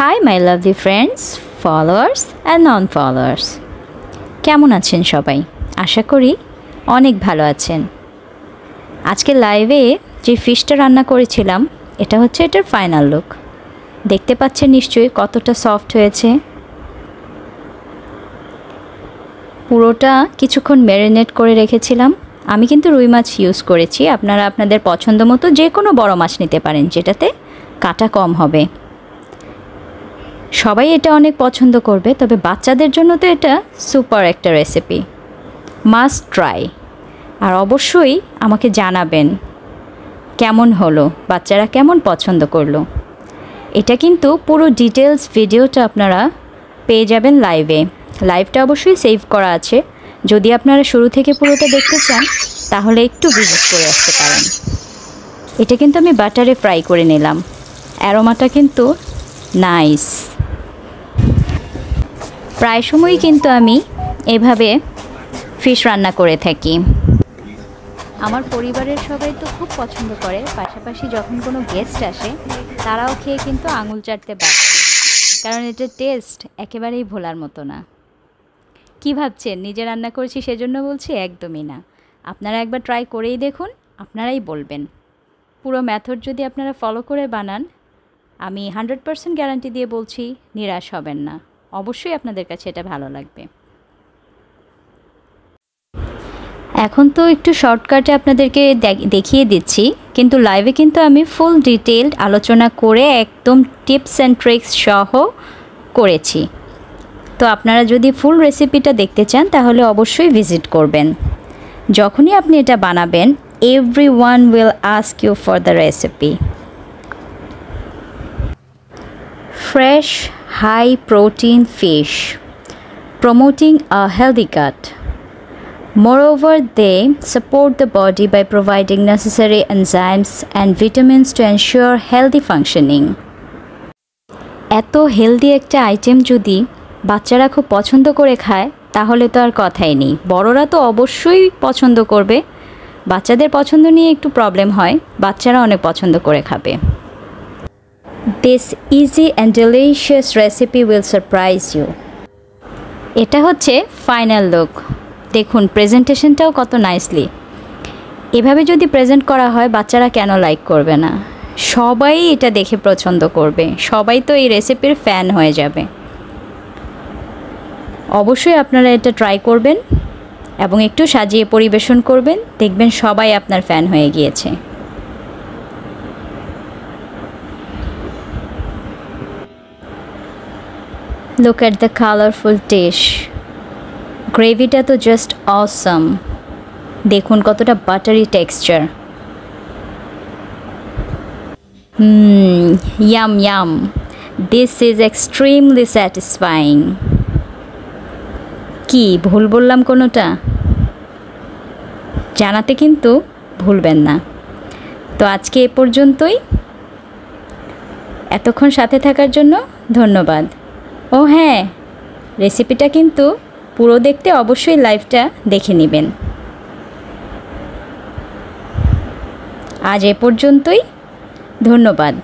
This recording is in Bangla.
Hi my lovely friends followers and non followers কেমন আছেন সবাই? আশা করি অনেক ভালো আছেন। আজকে লাইভে যে ফিশটা রান্না করেছিলাম, এটা হচ্ছে এটার ফাইনাল লুক দেখতে পাচ্ছেন নিশ্চয়ই কতটা সফট হয়েছে। পুরোটা কিছুক্ষণ ম্যারিনেট করে রেখেছিলাম। আমি কিন্তু রুই মাছ ইউজ করেছি। আপনারা আপনাদের পছন্দ মতো যে কোনো বড় মাছ নিতে পারেন, যেটাতে কাটা কম হবে। সবাই এটা অনেক পছন্দ করবে, তবে বাচ্চাদের জন্য তো এটা সুপার একটা রেসিপি মাস্ট ট্রাই আর অবশ্যই আমাকে জানাবেন, কেমন হলো? বাচ্চারা কেমন পছন্দ করল? এটা কিন্তু পুরো ডিটেলস ভিডিওটা আপনারা পেয়ে যাবেন লাইভে লাইভটা অবশ্যই সেভ করা আছে। যদি আপনারা শুরু থেকে পুরোটা দেখতে চান, তাহলে একটু ভিজিট করে আসতে পারেন। এটা কিন্তু আমি বাটারে ফ্রাই করে নিলাম। অ্যারোমাটা কিন্তু নাইস প্রায় সময়ই কিন্তু আমি এভাবে ফিশ রান্না করে থাকি। আমার পরিবারের সবাই তো খুব পছন্দ করে, পাশাপাশি যখন কোনো গেস্ট আসে, তারাও খেয়ে কিন্তু আঙুল চাটতে বাধ্য। কারণ এটার টেস্ট একেবারেই ভোলার মতো না। কি ভাবছেন? নিজে রান্না করেছি সেজন্য বলছি? একদমই না। আপনারা একবার ট্রাই করেই দেখুন, আপনারাই বলবেন। পুরো মেথড যদি আপনারা ফলো করে বানান, আমি হান্ড্রেড পারসেন্ট গ্যারান্টি দিয়ে বলছি, নিরাশ হবেন না। অবশ্যই আপনাদের কাছে এটা ভালো লাগবে। এখন তো একটু শর্টকাটে আপনাদেরকে দেখিয়ে দিচ্ছি, কিন্তু লাইভে কিন্তু আমি ফুল ডিটেলড আলোচনা করে একদম টিপস অ্যান্ড ট্রিক্স সহ করেছি। তো আপনারা যদি ফুল রেসিপিটা দেখতে চান, তাহলে অবশ্যই ভিজিট করবেন। যখনই আপনি এটা বানাবেন everyone will ask you for the recipe fresh high protein fish promoting a healthy gut. Moreover, they support the body by providing necessary enzymes and vitamins to ensure healthy functioning. এত হেলদি একটা আইটেম যদি বাচ্চারা খুব পছন্দ করে খায় তাহলে তো আর কথাই নেই বড়রা তো অবশ্যই পছন্দ করবে বাচ্চাদের পছন্দ নিয়ে একটু প্রবলেম হয় বাচ্চারা অনেক পছন্দ করে খাবে this easy and delicious recipe will surprise you এটা হচ্ছে ফাইনাল লুক দেখুন প্রেজেন্টেশনটাও কত নাইসলি এভাবে যদি প্রেজেন্ট করা হয়, বাচ্চারা কেন লাইক করবে না? সবাই এটা দেখে পছন্দ করবে। সবাই তো এই রেসিপির ফ্যান হয়ে যাবে। অবশ্যই আপনারা এটা ট্রাই করবেন এবং একটু সাজিয়ে পরিবেশন করবেন। দেখবেন সবাই আপনার ফ্যান হয়ে গিয়েছে। Look at the colorful dish. গ্রেভিটা তো জাস্ট অসম দেখুন কতটা buttery texture yum yum this is extremely satisfying কি, ভুল বললাম কোনোটা? জানাতে কিন্তু ভুলবেন না। তো আজকে এ পর্যন্তই। এতক্ষণ সাথে থাকার জন্য ধন্যবাদ। ও হ্যাঁ রেসিপিটা কিন্তু পুরো দেখতে অবশ্যই লাইভটা দেখে নেবেন। আজ এ পর্যন্তই ধন্যবাদ।